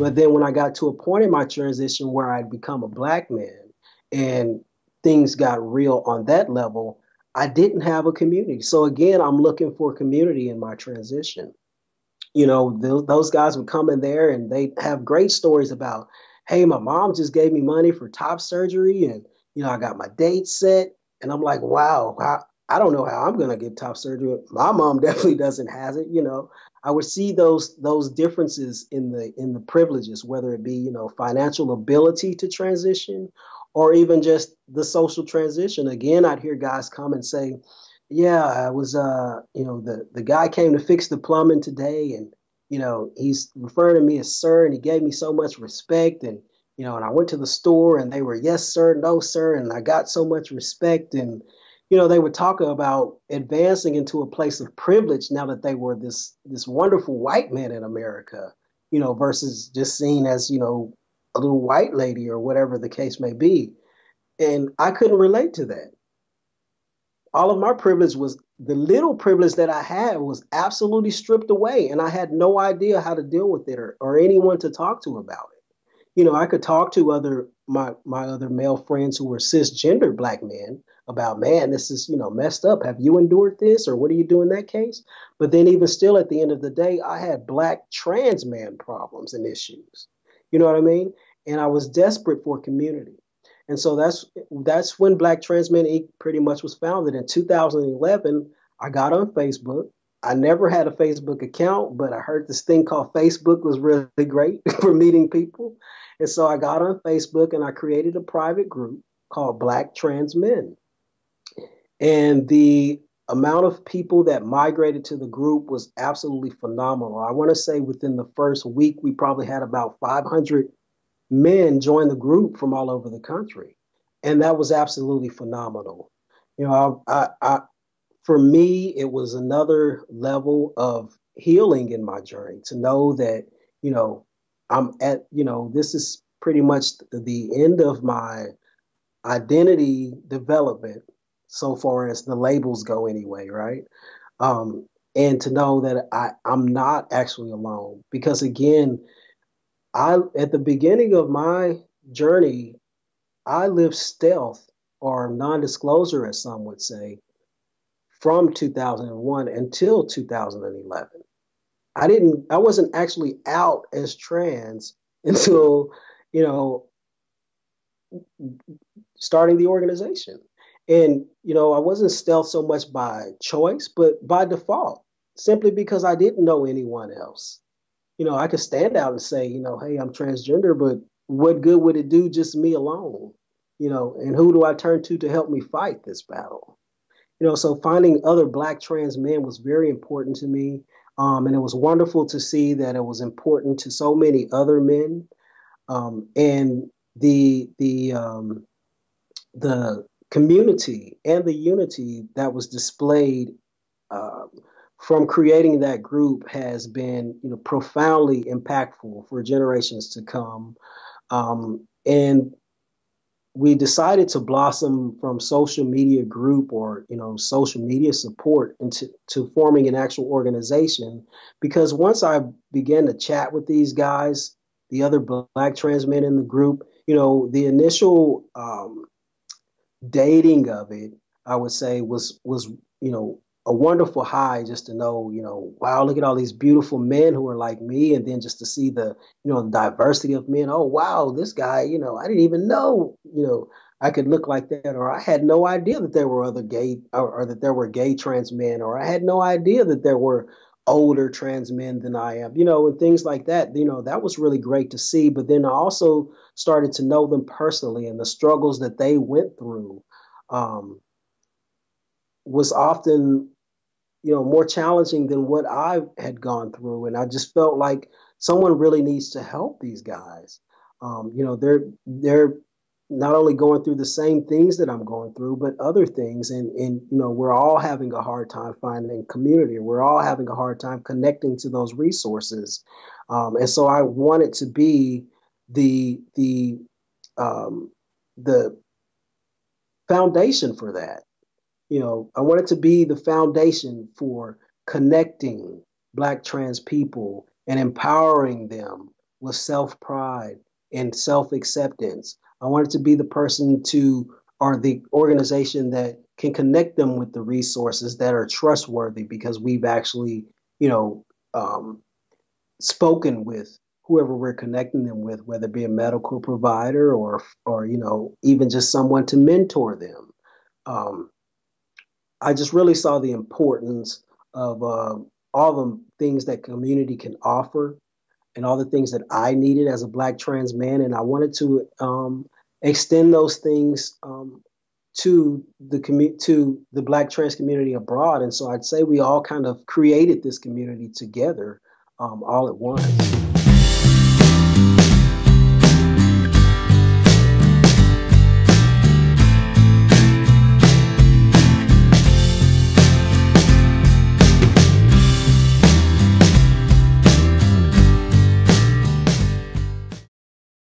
But then when I got to a point in my transition where I'd become a black man and things got real on that level, I didn't have a community. So again, I'm looking for community in my transition. You know, th- those guys would come in there and they have great stories about, hey, my mom just gave me money for top surgery and, you know, I got my date set. And I'm like, wow, how, I don't know how I'm going to get top surgery. My mom definitely doesn't has it, you know. I would see those those differences in the in the privileges, whether it be you know financial ability to transition, or even just the social transition. Again, I'd hear guys come and say, "Yeah, I was uh you know the the guy came to fix the plumbing today, and you know he's referring to me as sir, and he gave me so much respect, and you know, and I went to the store, and they were yes sir, no sir, and I got so much respect and." You know, they were talking about advancing into a place of privilege now that they were this this wonderful white man in America, you know, versus just seen as, you know, a little white lady or whatever the case may be. And I couldn't relate to that. All of my privilege was the little privilege that I had was absolutely stripped away, and I had no idea how to deal with it or, or anyone to talk to about it. You know, I could talk to other my my other male friends who were cisgender black men, about, man, this is, you know, messed up. Have you endured this or what do you do in that case? But then even still at the end of the day, I had black trans man problems and issues. You know what I mean? And I was desperate for community. And so that's that's when Black Transmen Inc. pretty much was founded. In 2011, I got on Facebook. I never had a Facebook account, but I heard this thing called Facebook was really great for meeting people. And so I got on Facebook and I created a private group called Black Trans Men. And the amount of people that migrated to the group was absolutely phenomenal. I want to say within the first week, we probably had about 500 men join the group from all over the country. And that was absolutely phenomenal. You know, I, I, for me, it was another level of healing in my journey to know that, you know, I'm at, you know, this is pretty much the end of my identity development so far as the labels go anyway, right? Um, and to know that I, I'm not actually alone. Because again, I at the beginning of my journey, I lived stealth or non-disclosure, as some would say, from 2001 until 2011. I didn't I wasn't actually out as trans until, you know, starting the organization. And, you know, I wasn't stealth so much by choice, but by default, simply because I didn't know anyone else. You know, I could stand out and say, you know, hey, I'm transgender, but what good would it do just me alone? You know, and who do I turn to to help me fight this battle? You know, so finding other black trans men was very important to me. Um, and it was wonderful to see that it was important to so many other men. Um, and the the um, the community and the unity that was displayed uh, from creating that group has been you know profoundly impactful for generations to come um, and we decided to blossom from social media group or you know social media support into to forming an actual organization. Because once i began to chat with these guys the other black trans men in the group you know the initial um, dating of it, I would say was was you know a wonderful high just to know you know wow look at all these beautiful men who are like me and then just to see the you know the diversity of men oh wow this guy you know I didn't even know you know I could look like that or I had no idea that there were other gay or, or that there were gay trans men or I had no idea that there were older trans men than I am, you know, and things like that. You know, that was really great to see. But then I also started to know them personally and the struggles that they went through um, was often, you know, more challenging than what I had gone through. And I just felt like someone really needs to help these guys. Um, you know, they're they're not only going through the same things that I'm going through, but other things. And, and, you know, we're all having a hard time finding community. We're all having a hard time connecting to those resources. Um, and so I wanted to be the, the, um, the foundation for that. You know, I wanted to be the foundation for connecting Black trans people and empowering them with self pride and self acceptance. I wanted to be the person to, or the organization that can connect them with the resources that are trustworthy because we've actually, you know, um, spoken with whoever we're connecting them with, whether it be a medical provider or, or you know, even just someone to mentor them. Um, I just really saw the importance of uh, all the things that community can offer and all the things that I needed as a black trans man. And I wanted to um, extend those things um, to the commu- to the black trans community abroad. And so I'd say we all kind of created this community together um, all at once.